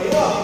아니라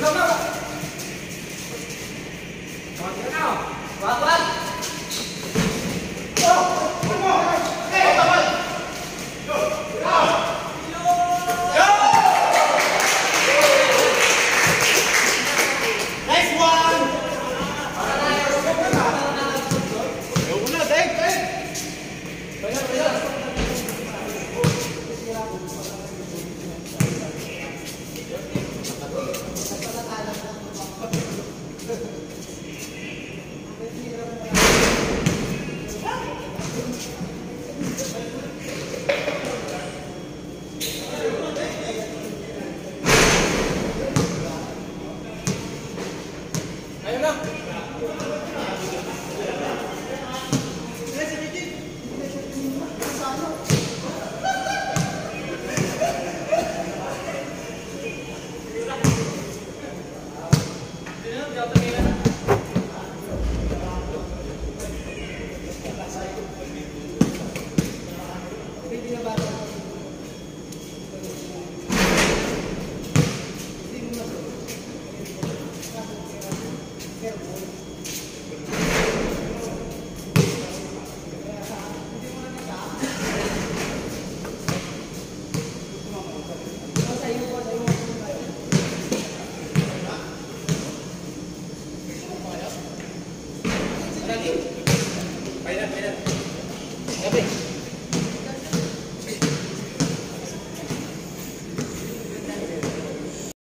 Vamos lá! Obrigado.